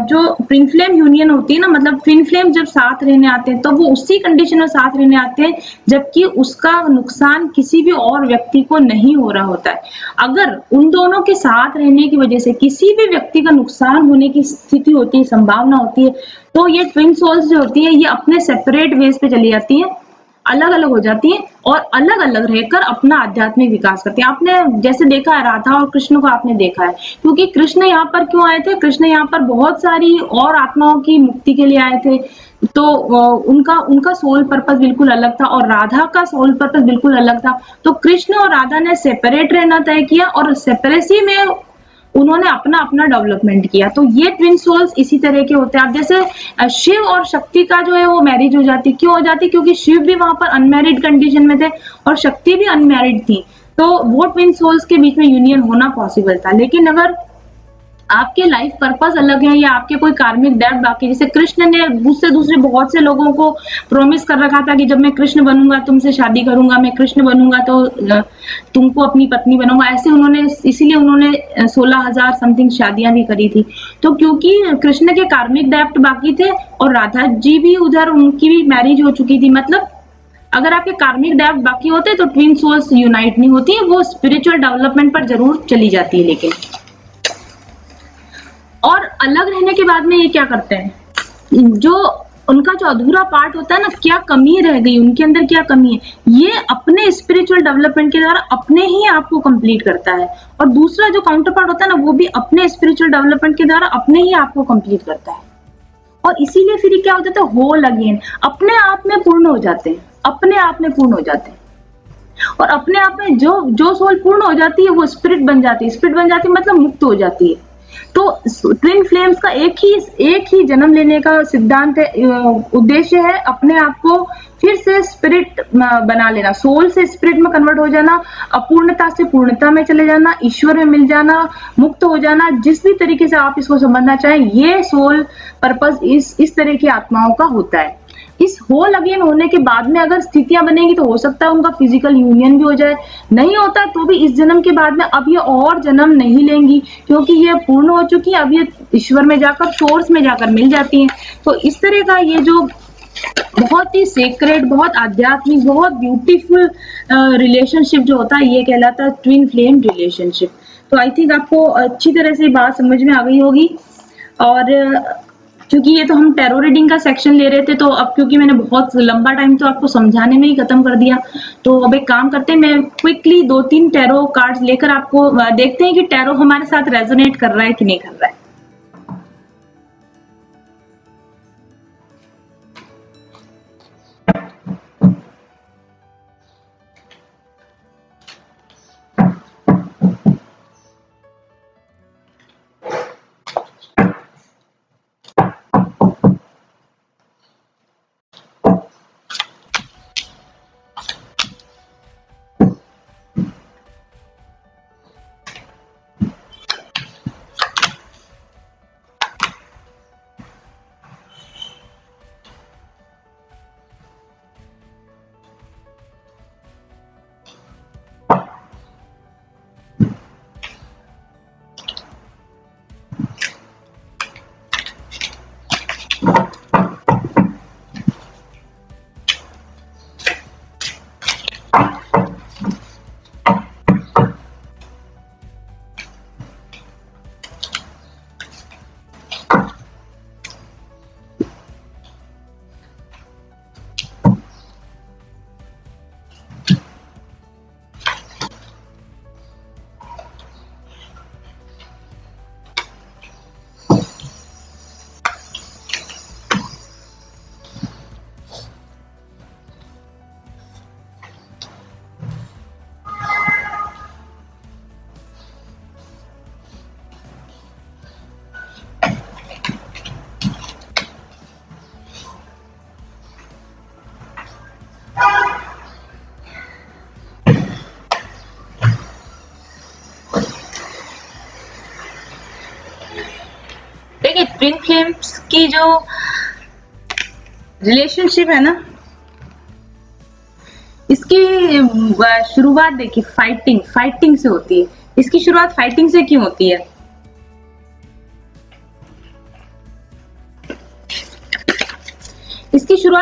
जो ट्विन फ्लेम यूनियन होती है ना मतलब ट्विन फ्लेम जब साथ रहने आते हैं तो वो उसी कंडीशन में साथ रहने आते हैं, जबकि उसका नुकसान किसी भी और व्यक्ति को नहीं हो रहा होता है। अगर उन दोनों के साथ रहने की वजह से किसी भी व्यक्ति का नुकसान होने की स्थिति होती है, संभावना होती है तो ये ट्विन सोल्स जो होती है, ये अपने सेपरेट वेज पे चली जाती है। अलग अलग हो जाती हैं और अलग अलग रहकर अपना आध्यात्मिक विकास करते हैं। आपने जैसे देखा है, राधा और कृष्ण को आपने देखा है, क्योंकि कृष्ण यहाँ पर क्यों आए थे? कृष्ण यहाँ पर बहुत सारी और आत्माओं की मुक्ति के लिए आए थे। तो उनका उनका सोल पर्पस बिल्कुल अलग था और राधा का सोल पर्पस बिल्कुल अलग था। तो कृष्ण और राधा ने सेपरेट रहना तय किया और सेपरेसी में उन्होंने अपना अपना डेवलपमेंट किया। तो ये ट्विन सोल्स इसी तरह के होते हैं। आप जैसे शिव और शक्ति का जो है वो मैरिज हो जाती, क्यों हो जाती? क्योंकि शिव भी वहाँ पर अनमेरिड कंडीशन में थे और शक्ति भी अनमेरिड थी। तो वो ट्विन सोल्स के बीच में यूनियन होना पॉसिबल था। लेकिन अगर आपके लाइफ पर्पस अलग है या आपके कोई कार्मिक डेट बाकी जैसे कृष्ण ने दूसरे दूसरे बहुत से लोगों को प्रोमिस कर रखा था कि जब मैं कृष्ण बनूँगा, तुमसे शादी करूँगा, मैं कृष्ण बनूँगा तो तुमको अपनी पत्नी बनूँगा। ऐसे उन्होंने, इसीलिए उन्होंने सोलह हज़ार समथिंग शादियाँ भी करी थी। तो क्योंकि कृष्ण के कार्मिक डेप्ट बाकी थे और राधा जी भी उधर उनकी भी मैरिज हो चुकी थी। मतलब अगर आपके कार्मिक डेप्ट बाकी होते तो ट्विन सोल्स यूनाइट नहीं होती, वो स्पिरिचुअल डेवलपमेंट पर ज़रूर चली जाती है लेकिन। और अलग रहने के बाद में ये क्या करते हैं? जो उनका जो अधूरा पार्ट होता है ना, क्या कमी रह गई? उनके अंदर क्या कमी है? ये अपने स्पिरिचुअल डेवलपमेंट के द्वारा अपने ही आप को कंप्लीट करता है। और दूसरा जो काउंटर पार्ट होता है ना, वो भी अपने स्पिरिचुअल डेवलपमेंट के द्वारा अपने ही आप को कंप्लीट करता है। और इसीलिए फिर क्या होता है? होल अगेन अपने आप में पूर्ण हो जाते हैं। अपने आप में पूर्ण हो जाते हैं। और अपने आप में जो जो सोल पूर्ण हो जाती है, वो स्पिरिट बन जाती है। स्पिरिट बन जाती है मतलब मुक्त हो जाती है। तो ट्विन फ्लेम्स का एक ही एक ही जन्म लेने का सिद्धांत उद्देश्य है अपने आप को फिर से स्पिरिट बना लेना। सोल से स्पिरिट में कन्वर्ट हो जाना, अपूर्णता से पूर्णता में चले जाना, ईश्वर में मिल जाना, मुक्त हो जाना, जिस भी तरीके से आप इसको समझना चाहें, ये सोल पर्पज इस इस तरह की आत्माओं का होता है। इस होल अगेन होने के बाद में अगर स्थितियाँ बनेगी तो हो सकता है उनका फ़िज़िकल यूनियन भी हो जाए। नहीं होता तो भी इस जन्म के बाद में अब ये और जन्म नहीं लेंगी, क्योंकि ये पूर्ण हो चुकी है, अब ये ईश्वर में जाकर सोर्स में जाकर मिल जाती हैं। तो इस तरह का ये जो बहुत ही सेक्रेट बहुत आध्यात्मिक, बहुत ब्यूटीफुल रिलेशनशिप जो होता है, ये कहलाता है ट्विन फ्लेम रिलेशनशिप तो आई थिंक आपको अच्छी तरह से बात समझ में आ गई होगी। और क्योंकि ये तो हम टेरो रीडिंग का सेक्शन ले रहे थे तो अब क्योंकि मैंने बहुत लंबा टाइम तो आपको समझाने में ही खत्म कर दिया। तो अब एक काम करते हैं, मैं क्विकली दो तीन टेरो कार्ड्स लेकर आपको देखते हैं कि टेरो हमारे साथ रेजोनेट कर रहा है कि नहीं कर रहा है। ट्विन फ्लेम्स की जो रिलेशनशिप है ना, इसकी शुरुआत देखिए फाइटिंग फाइटिंग से होती है। इसकी शुरुआत फाइटिंग से क्यों होती है?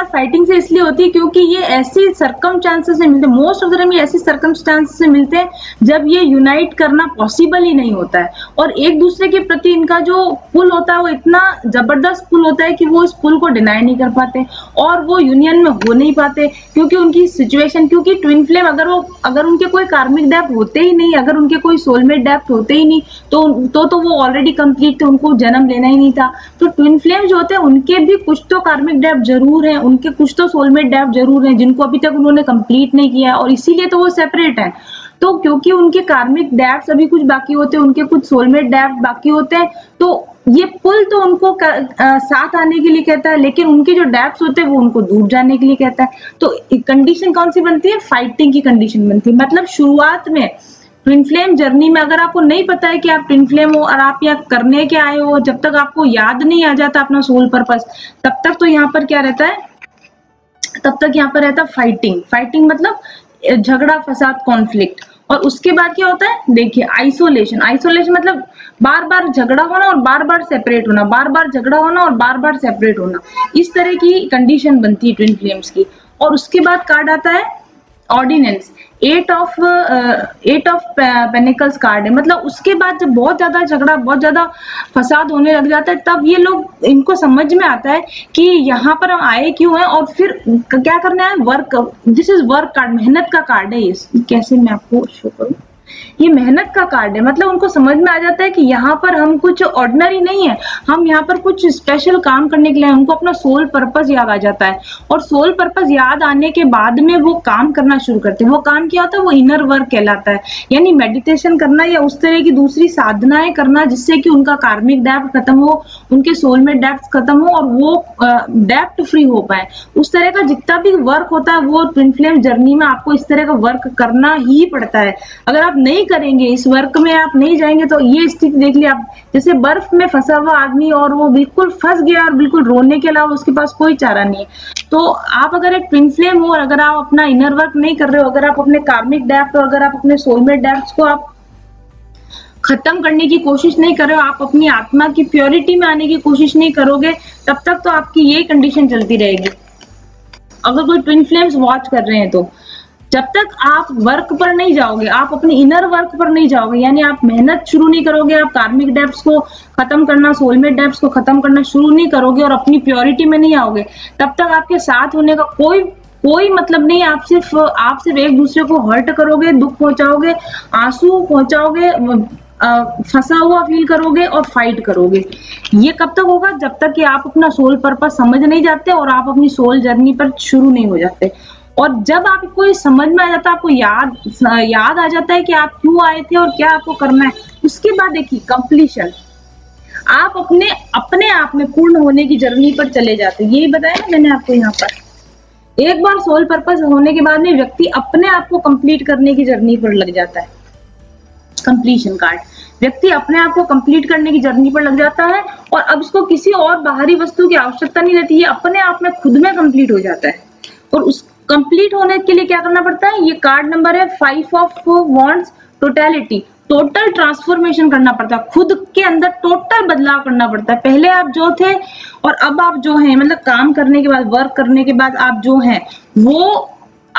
शुरुआत फाइटिंग से इसलिए होती है क्योंकि ये ऐसी सरकम चांसेस से मिलते मोस्ट ऑफ़ द टाइम ये ऐसी सरकम चांसेस से मिलते हैं जब ये यूनाइट करना पॉसिबल ही नहीं होता है। और एक दूसरे के प्रति इनका जो पुल होता है वो इतना ज़बरदस्त पुल होता है कि वो इस पुल को डिनाई नहीं कर पाते और वो यूनियन में हो नहीं पाते क्योंकि उनकी सिचुएशन क्योंकि ट्विन फ्लेम अगर वो अगर उनके कोई कार्मिक डेप्थ होते ही नहीं अगर उनके कोई सोलमेट डेप्थ होते ही नहीं तो तो, तो वो ऑलरेडी कंप्लीट थे उनको जन्म लेना ही नहीं था। तो ट्विन फ्लेम जो होते हैं उनके भी कुछ तो कार्मिक डेप्थ ज़रूर है उनके कुछ तो सोलमेट डेप्थ ज़रूर है जिनको अभी तक उन्होंने कंप्लीट नहीं किया है और इसीलिए तो वो सेपरेट है। तो क्योंकि उनके कार्मिक डेप्थ अभी कुछ बाकी होते हैं उनके कुछ सोलमेट डेप्थ बाकी होते हैं तो ये पुल तो उनको कर, आ, साथ आने के लिए कहता है लेकिन उनके जो डेप्थ होते हैं वो उनको दूर जाने के लिए कहता है। तो कंडीशन कौन सी बनती है? फाइटिंग की कंडीशन बनती है। मतलब शुरुआत में ट्विन फ्लेम जर्नी में अगर आपको नहीं पता है कि आप ट्विन फ्लेम हो और आप यहाँ करने के आए हो जब तक आपको याद नहीं आ जाता अपना सोल पर्पस तब तक तो यहाँ पर क्या रहता है? तब तक यहाँ पर रहता फाइटिंग फाइटिंग मतलब झगड़ा, फसाद कॉन्फ्लिक्ट और उसके बाद क्या होता है? देखिए आइसोलेशन आइसोलेशन मतलब बार बार झगड़ा होना और बार बार सेपरेट होना। बार बार झगड़ा होना और बार बार सेपरेट होना। इस तरह की कंडीशन बनती है ट्विन फ्लेम्स की। और उसके बाद कार्ड आता है ordinance eight of eight of pentacles card है। मतलब उसके बाद जब बहुत ज़्यादा झगड़ा, बहुत ज़्यादा फसाद होने लग जाता है, तब ये लोग, इनको समझ में आता है कि यहाँ पर हम आए क्यों हैं और फिर क्या करना है? Work this is work card मेहनत का कार्ड है ये। कैसे मैं आपको शो करूँ? ये मेहनत का कार्ड है। मतलब उनको समझ में आ जाता है कि यहाँ पर हम कुछ ऑर्डनरी नहीं है। हम यहाँ पर कुछ स्पेशल काम करने के लिए, उनको अपना सोल पर्पज याद आ जाता है। और सोल पर्पज याद आने के बाद में वो काम करना शुरू करते हैं। वो काम क्या होता है? वो इनर वर्क कहलाता है। यानी मेडिटेशन करना या उस तरह की दूसरी साधनाएँ करना जिससे कि उनका कार्मिक डेप्थ खत्म हो, उनके सोल में डेप्थ खत्म हो और वो डेप्थ फ्री हो पाए। उस तरह का जितना भी वर्क होता है, वो ट्विन फ्लेम जर्नी में आपको इस तरह का वर्क करना ही पड़ता है। अगर आप नहीं करेंगे, इस वर्क में आप नहीं जाएँगे तो ये स्थिति देख लिया आप। जैसे बर्फ़ में फंसा हुआ आदमी और वो बिल्कुल फंस गया और बिल्कुल रोने के अलावा उसके पास कोई चारा नहीं है। तो आप अगर एक फ्लेम हो और अगर आप अपना इनर वर्क नहीं कर रहे हो, अगर आप अपने कार्मिक डेप्थ और अगर आप अपने सोलमेट डेप्थ को आप खत्म करने की कोशिश नहीं कर आप अपनी आत्मा की प्योरिटी में आने की कोशिश नहीं करोगे, तब तक तो आपकी ये कंडीशन चलती रहेगी। अगर कोई ट्विन फ्लेम्स वॉच कर रहे हैं तो। जब तक आप वर्क पर नहीं जाओगे, आप अपने इनर वर्क पर नहीं जाओगे, यानी आप मेहनत शुरू नहीं करोगे, आप कार्मिक डेप्स को खत्म करना सोलमेट डेप्स को खत्म करना शुरू नहीं करोगे और अपनी प्योरिटी में नहीं आओगे, तब तक आपके साथ होने का कोई कोई मतलब नहीं, आप सिर्फ़ आप सिर्फ़ एक दूसरे को हर्ट करोगे, दुख पहुंचाओगे, आँसू पहुंचाओगे फंसा हुआ फील करोगे और फाइट करोगे। ये कब तक होगा? जब तक कि आप अपना सोल पर्पस समझ नहीं जाते और आप अपनी सोल जर्नी पर शुरू नहीं हो जाते। और जब आपको ये समझ में आ जाता है, आपको याद याद आ जाता है कि आप क्यों आए थे और क्या आपको करना है, उसके बाद देखिए कंप्लीशन आप अपने अपने आप में पूर्ण होने की जर्नी पर चले जाते हैं। बताया ना मैंने आपको यहाँ पर। एक बार सोल पर्पज होने के बाद में व्यक्ति अपने आप को कंप्लीट करने की जर्नी पर लग जाता है। कंप्लीशन कार्ड व्यक्ति अपने आप को कंप्लीट करने की जर्नी पर लग जाता है और अब इसको किसी और बाहरी वस्तु की आवश्यकता नहीं रहती है अपने आप में खुद में कंप्लीट हो जाता है। और उस कंप्लीट होने के लिए क्या करना पड़ता है? ये कार्ड नंबर है five of wands totality total transformation करना पड़ता है। खुद के अंदर टोटल बदलाव करना पड़ता है। पहले आप जो थे और अब आप जो हैं मतलब काम करने के बाद वर्क करने के बाद आप जो हैं, वो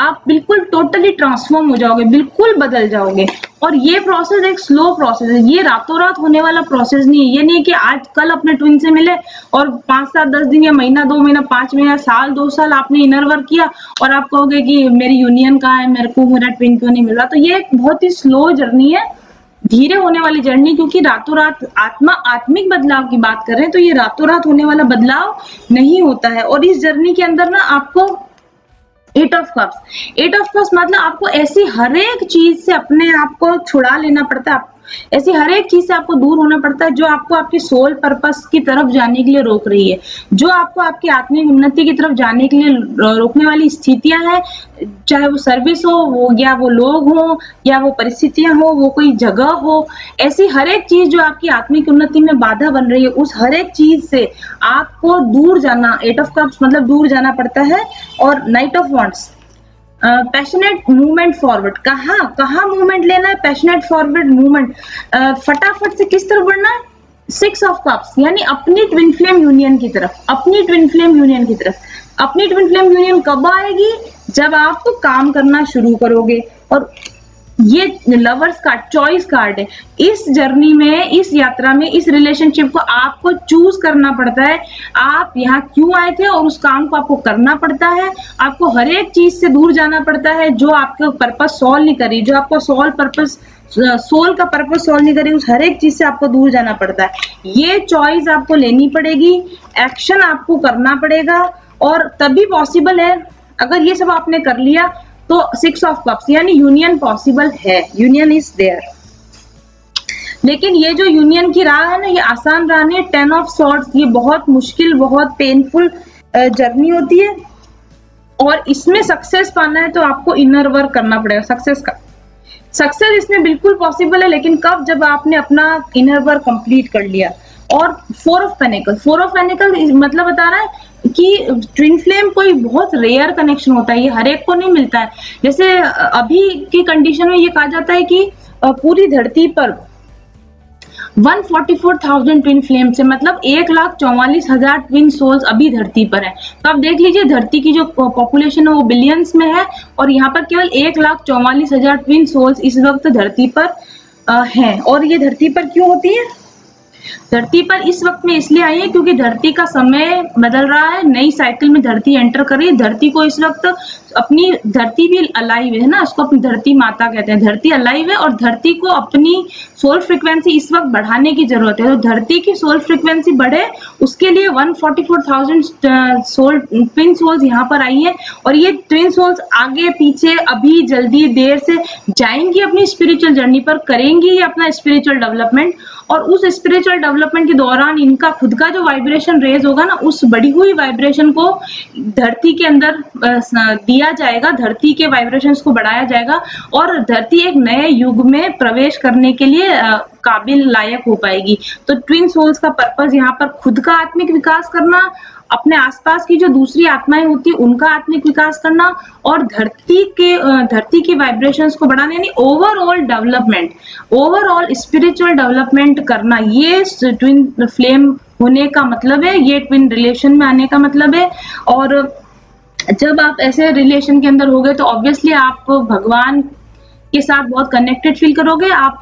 आप बिल्कुल टोटली ट्रांसफॉर्म हो जाओगे, बिल्कुल बदल जाओगे। और ये प्रोसेस एक स्लो प्रोसेस है। ये रातों रात होने वाला प्रोसेस नहीं है। ये नहीं कि आज कल अपने ट्विन से मिले और पाँच सात दस दिन या महीना, दो महीना, पाँच महीना, साल, दो साल आपने इनर वर्क किया और आप कहोगे कि मेरी यूनियन कहाँ है, मेरे को मेरा ट्विन क्यों नहीं मिल रहा? तो ये एक बहुत ही स्लो जर्नी है, धीरे होने वाली जर्नी क्योंकि रातों रात आत्मा, आत्मिक बदलाव की बात कर रहे हैं तो ये रातों रात होने वाला बदलाव नहीं होता है। और इस जर्नी के अंदर ना आपको eight of cups eight of cups मतलब आपको ऐसी हर एक चीज़ से अपने आप को छुड़ा लेना पड़ता है ऐसी हर एक चीज़ से आपको दूर होना पड़ता है जो आपको आपके सोल पर्पस की तरफ़ जाने के लिए रोक रही है। जो आपको आपकी आत्मिक उन्नति की तरफ़ जाने के लिए रोकने वाली स्थितियाँ हैं, चाहे वो सर्विस हो, वो, या वो लोग हो, या वो परिस्थितियाँ हो, वो कोई जगह हो, ऐसी हर एक चीज़ जो आपकी आत्मिक उन्नति में बाधा बन रही है, उस हर एक चीज़ से आपको दूर जाना एट ऑफ़ कप्स मतलब दूर जाना पड़ता है, और knight of wands passionate movement forward कहा कहा मूवमेंट लेना है? पैशनेट फॉरवर्ड मूवमेंट फटाफट से किस तरफ़ बढ़ना है? सिक्स ऑफ़ कप्स यानी अपनी ट्विन फ्लेम यूनियन की तरफ़, अपनी ट्विन फ्लेम यूनियन की तरफ़। अपनी ट्विन फ्लेम यूनियन कब आएगी? जब आप तो काम करना शुरू करोगे। और ये लवर्स कार्ड चॉइस कार्ड है। इस जर्नी में, इस यात्रा में, इस रिलेशनशिप को आपको चूज़ करना पड़ता है। आप यहाँ क्यों आए थे और उस काम को आपको करना पड़ता है? आपको हर एक चीज़ से दूर जाना पड़ता है जो आपका पर्पज सॉल्व नहीं करी, जो आपको सॉल्व पर्पज सोल का पर्पज सॉल्व नहीं करी, उस हर एक चीज़ से आपको दूर जाना पड़ता है। ये चॉइस आपको लेनी पड़ेगी एक्शन आपको करना पड़ेगा और तभी पॉसिबल है। अगर ये सब आपने कर लिया तो सिक्स ऑफ़ कप्स यानी यूनियन पॉसिबल है यूनियन इज़ देयर लेकिन ये जो यूनियन की राह है ना, ये आसान राह नहीं टेन ऑफ़ सॉर्ट्स ये बहुत मुश्किल, बहुत पेनफुल जर्नी होती है। और इसमें सक्सेस पाना है तो आपको इनर वर्क करना पड़ेगा सक्सेस का। सक्सेस इसमें बिल्कुल पॉसिबल है, लेकिन कब? जब आपने अपना इनर वर्क कंप्लीट कर लिया। और four of pentacle four of pentacle मतलब बता रहा है कि ट्विन फ्लेम कोई बहुत रेयर कनेक्शन होता है ये हर एक को नहीं मिलता है। जैसे अभी की कंडीशन में ये कहा जाता है कि पूरी धरती पर 144,000 ट्विन फ्लेम से मतलब एक लाख चौवालीस हज़ार ट्विन सोल्स अभी धरती पर है। तो आप देख लीजिए धरती की जो पॉपुलेशन है वो बिलियंस में है और यहाँ पर केवल एक लाख चौवालीस हज़ार ट्विन सोल्स इस वक्त धरती पर हैं। और ये धरती पर क्यों होती है? धरती पर इस वक्त में इसलिए आई है क्योंकि धरती का समय बदल रहा है, नई साइकिल में धरती एंटर कर रही है। धरती को इस वक्त अपनी धरती भी अलाइव है ना उसको अपनी धरती माता कहते हैं। धरती अलाइव है और धरती को अपनी सोल फ्रिक्वेंसी इस वक्त बढ़ाने की ज़रूरत है। तो धरती की सोल फ्रिक्वेंसी बढ़े उसके लिए 144,000 सोल ट्विन सोल्स यहाँ पर आई है और ये ट्विन सोल्स आगे पीछे अभी जल्दी देर से जाएँगी अपनी स्पिरिचुअल जर्नी पर करेंगी अपना स्पिरिचुअल डेवलपमेंट और उस स्पिरिचुअल डेवलपमेंट के दौरान इनका खुद का जो वाइब्रेशन रेज होगा ना उस बढ़ी हुई वाइब्रेशन को धरती के अंदर दिया जाएगा, धरती के वाइब्रेशंस को बढ़ाया जाएगा और धरती एक नए युग में प्रवेश करने के लिए काबिल लायक हो पाएगी। तो ट्विन सोल्स का पर्पज यहाँ पर खुद का आत्मिक विकास करना, अपने आसपास की जो दूसरी आत्माएँ होती है, उनका आत्मिक विकास करना और धरती के धरती की वाइब्रेशंस को बढ़ाना, यानी overall development overall spiritual development करना, ये ट्विन फ्लेम होने का मतलब है, ये ट्विन रिलेशन में आने का मतलब है और जब आप ऐसे रिलेशन के अंदर हो गए तो ऑब्वियसली आप भगवान के साथ बहुत कनेक्टेड फील करोगे। आप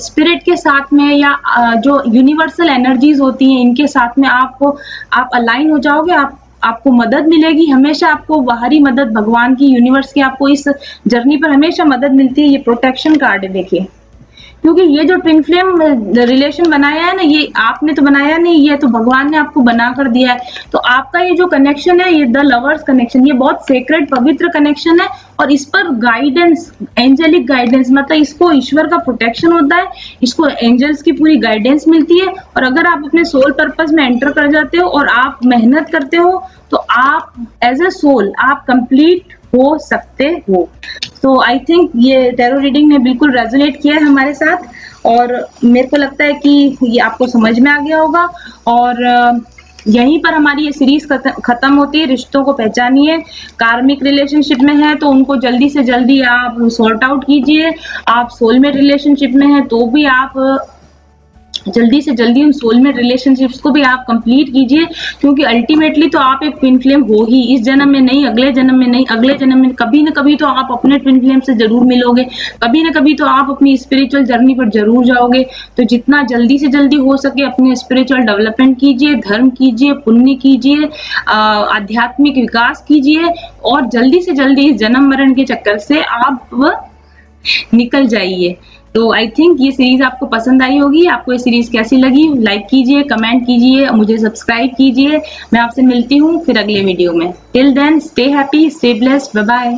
स्पिरिट के साथ में या जो यूनिवर्सल एनर्जीज होती हैं, इनके साथ में आप आप अलाइन हो जाओगे। आप, आपको मदद मिलेगी। हमेशा आपको बाहरी मदद, भगवान की यूनिवर्स की आपको इस जर्नी पर हमेशा मदद मिलती है। ये प्रोटेक्शन कार्ड है, देखिए। क्योंकि ये जो ट्विन फ्लेम रिलेशन बनाया है ना, ये आपने तो बनाया नहीं, ये तो भगवान ने आपको बना कर दिया है। तो आपका ये जो कनेक्शन है, ये द लवर्स कनेक्शन ये बहुत सेक्रेट पवित्र कनेक्शन है और इस पर गाइडेंस एंजेलिक गाइडेंस मतलब इसको ईश्वर का प्रोटेक्शन होता है, इसको एंजल्स की पूरी गाइडेंस मिलती है और अगर आप अपने सोल पर्पज में एंटर कर जाते हो और आप मेहनत करते हो तो आप एज ए सोल आप कंप्लीट हो सकते हो। तो आई थिंक ये टेरो रीडिंग ने बिल्कुल रेजोनेट किया है हमारे साथ और मेरे को लगता है कि ये आपको समझ में आ गया होगा और यहीं पर हमारी ये सीरीज़ खत्म होती है, रिश्तों को पहचानिए कार्मिक रिलेशनशिप में है तो उनको जल्दी से जल्दी आप सॉर्ट आउट कीजिए, आप सोलमेट रिलेशनशिप में है तो भी आप जल्दी से जल्दी उन सोलमेट रिलेशनशिप्स को भी आप कंप्लीट कीजिए, क्योंकि अल्टीमेटली तो आप एक ट्विन फ्लेम हो ही। इस जन्म में नहीं, अगले जन्म में नहीं, अगले जन्म में कभी ना कभी तो आप अपने ट्विन फ्लेम से ज़रूर मिलोगे। कभी ना कभी तो आप अपनी स्पिरिचुअल जर्नी पर ज़रूर जाओगे। तो जितना जल्दी से जल्दी हो सके अपने स्पिरिचुअल डेवलपमेंट कीजिए, धर्म कीजिए, पुण्य कीजिए आध्यात्मिक विकास कीजिए, और जल्दी से जल्दी इस जन्म मरण के चक्कर से आप निकल जाइए। तो आई थिंक ये सीरीज़ आपको पसंद आई होगी, आपको ये सीरीज़ कैसी लगी? लाइक कीजिए कमेंट कीजिए, मुझे सब्सक्राइब कीजिए। मैं आपसे मिलती हूँ फिर अगले वीडियो में। Till then stay happy stay blessed bye